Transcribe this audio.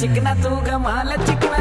चिकना तू गमाल चिकना